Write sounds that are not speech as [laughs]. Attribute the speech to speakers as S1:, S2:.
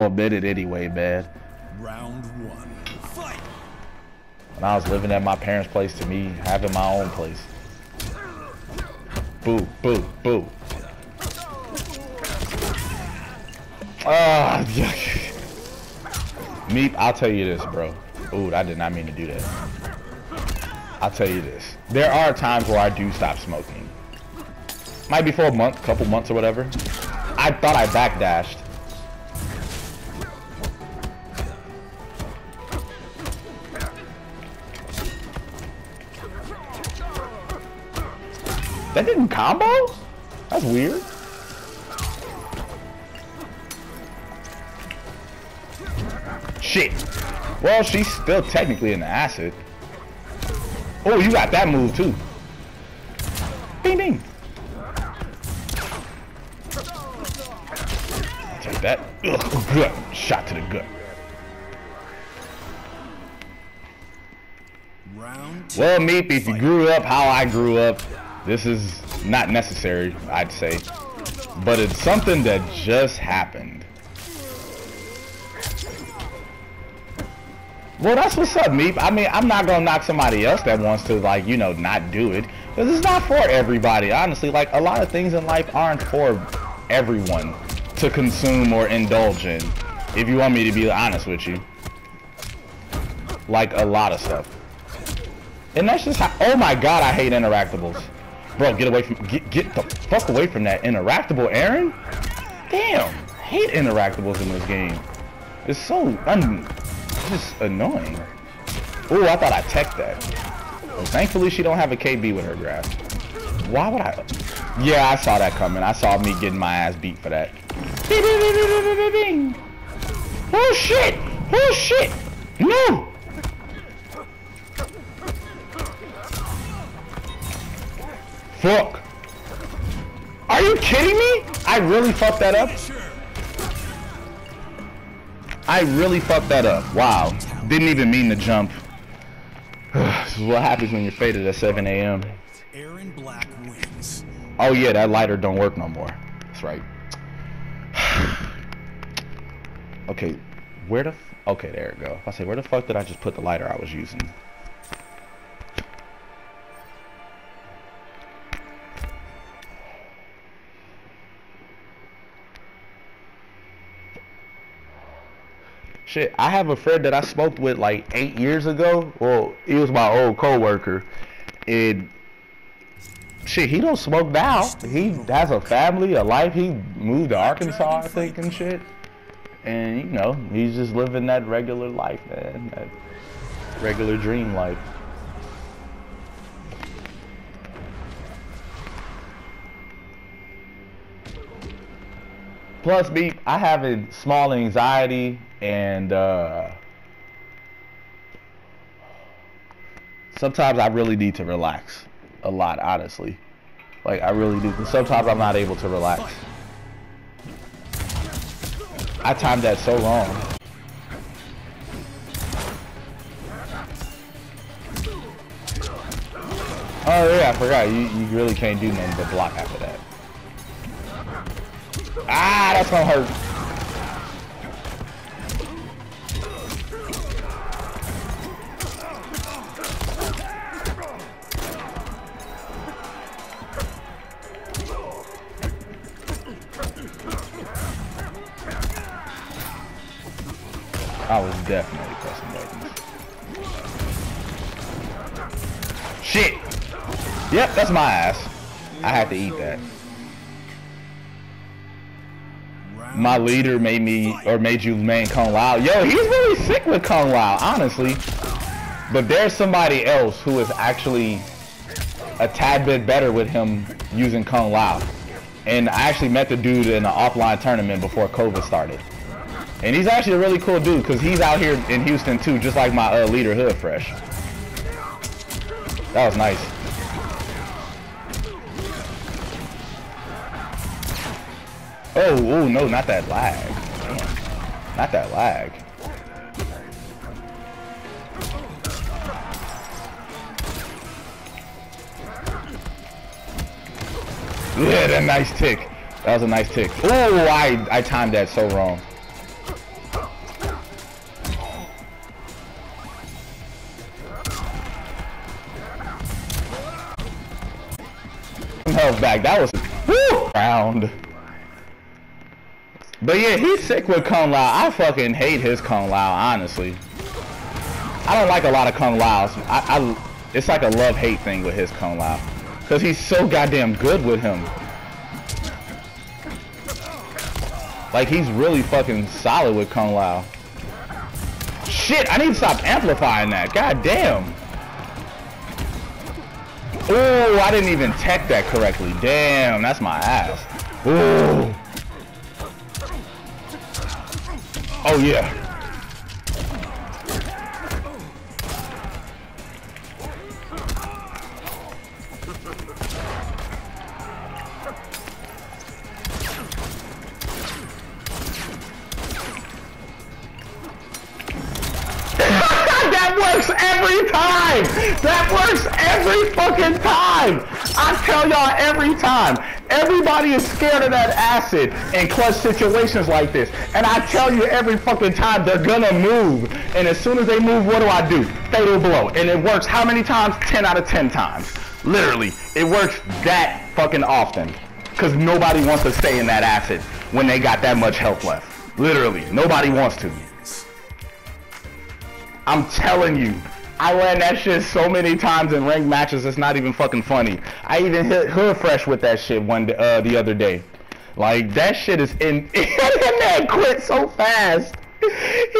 S1: admit it anyway, man.
S2: Round one. Fight.
S1: When I was living at my parents' place to me having my own place. Boo, boo, boo. Ah, yuck. Meep, I'll tell you this, bro. Ooh, I did not mean to do that. I'll tell you this. There are times where I do stop smoking. Might be for a month, couple months or whatever. I thought I backdashed. That didn't combo? That's weird. Shit. Well, she's still technically in the acid. Oh, you got that move too. Bing, bing. Take that. Ugh, gut. Shot to the gut. Well, Meep, if you grew up how I grew up, this is not necessary, I'd say. But it's something that just happened. Well, that's what's up, Meep. I mean, I'm not gonna knock somebody else that wants to, like, you know, not do it. Because it's not for everybody, honestly. Like, a lot of things in life aren't for everyone to consume or indulge in. If you want me to be honest with you. Like, a lot of stuff. And that's just how, oh my god, I hate interactables. Bro, get away from, get, get the fuck away from that interactable, Erron. Damn, hate interactables in this game. It's so un, just annoying. Ooh, I thought I teched that. Well, thankfully, she don't have a KB with her grab. Why would I? Yeah, I saw that coming. I saw me getting my ass beat for that. Oh shit! Oh shit! No! Fuck! Are you kidding me? I really fucked that up? I really fucked that up. Wow. Didn't even mean to jump. [sighs] this is what happens when you're faded at 7 a.m.
S2: Erron Black wins.
S1: Oh yeah, that lighter don't work no more. That's right. [sighs] okay, where the? F okay, there it go. I say, where the fuck did I just put the lighter I was using? Shit, I have a friend that I smoked with like eight years ago. Well, he was my old coworker, and shit, he don't smoke now. He has a family, a life. He moved to Arkansas, I think, and shit. And you know, he's just living that regular life, man. That regular dream life. Plus, me, I have a small anxiety and uh, sometimes I really need to relax a lot, honestly. Like, I really do. sometimes I'm not able to relax. I timed that so wrong. Oh yeah, I forgot. You, you really can't do nothing but block after that. Ah, that's gonna hurt. I was definitely pressing buttons. Shit! Yep, that's my ass. I had to eat that. My leader made me, or made you main Kung Lao. Yo, he's really sick with Kung Lao, honestly. But there's somebody else who is actually a tad bit better with him using Kung Lao. And I actually met the dude in an offline tournament before COVID started. And he's actually a really cool dude because he's out here in Houston too, just like my uh, leader Hood Fresh. That was nice. Oh, oh no, not that lag. Damn. Not that lag. Yeah, that nice tick. That was a nice tick. Oh, I, I timed that so wrong. Health back. That was a round. But yeah, he's sick with Kung Lao. I fucking hate his Kung Lao, honestly. I don't like a lot of Kung Laos. I, I it's like a love-hate thing with his Kung Lao. Because he's so goddamn good with him. Like, he's really fucking solid with Kung Lao. Shit, I need to stop amplifying that. God damn. Oh, I didn't even tech that correctly. Damn, that's my ass. Ooh. Oh, yeah. [laughs] that works every time! That works every fucking time! I tell y'all every time. Everybody is scared of that acid in clutch situations like this. And I tell you every fucking time they're gonna move. And as soon as they move, what do I do? Fatal blow. And it works how many times? 10 out of 10 times. Literally. It works that fucking often. Because nobody wants to stay in that acid when they got that much health left. Literally. Nobody wants to. I'm telling you. I ran that shit so many times in ranked matches, it's not even fucking funny. I even hit Hood Fresh with that shit one uh, the other day. Like, that shit is in... [laughs] that man quit so fast. [laughs]